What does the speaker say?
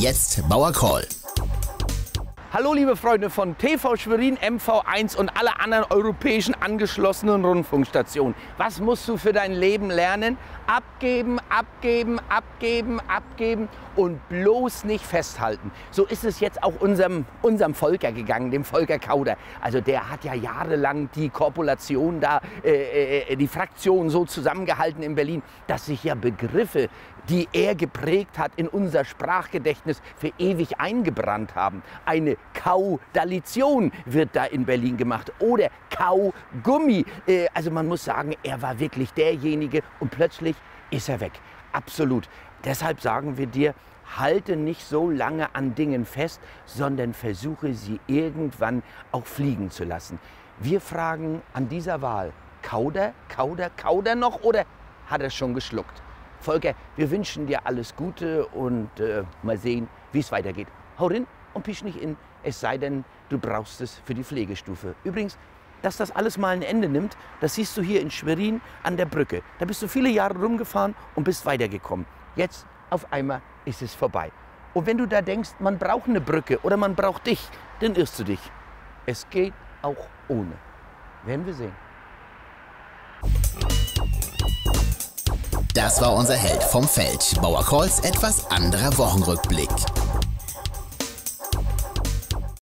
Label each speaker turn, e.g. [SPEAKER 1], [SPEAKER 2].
[SPEAKER 1] Jetzt Bauer Call.
[SPEAKER 2] Hallo liebe Freunde von TV Schwerin, MV1 und alle anderen europäischen angeschlossenen Rundfunkstationen. Was musst du für dein Leben lernen? Abgeben, abgeben, abgeben, abgeben und bloß nicht festhalten. So ist es jetzt auch unserem, unserem Volker gegangen, dem Volker Kauder. Also der hat ja jahrelang die Korpulation da, äh, äh, die Fraktion so zusammengehalten in Berlin, dass sich ja Begriffe, die er geprägt hat, in unser Sprachgedächtnis für ewig eingebrannt haben. Eine Kaudalition wird da in Berlin gemacht oder Kaugummi. Äh, also man muss sagen, er war wirklich derjenige und plötzlich ist er weg. Absolut. Deshalb sagen wir dir, halte nicht so lange an Dingen fest, sondern versuche sie irgendwann auch fliegen zu lassen. Wir fragen an dieser Wahl, Kauder, Kauder, Kauder noch oder hat er schon geschluckt? Volker, wir wünschen dir alles Gute und äh, mal sehen, wie es weitergeht. Hau rein und pisch nicht in, es sei denn, du brauchst es für die Pflegestufe. Übrigens, dass das alles mal ein Ende nimmt, das siehst du hier in Schwerin an der Brücke. Da bist du viele Jahre rumgefahren und bist weitergekommen. Jetzt auf einmal ist es vorbei. Und wenn du da denkst, man braucht eine Brücke oder man braucht dich, dann irrst du dich. Es geht auch ohne. Werden wir sehen.
[SPEAKER 1] Das war unser Held vom Feld. Bauer Calls etwas anderer Wochenrückblick.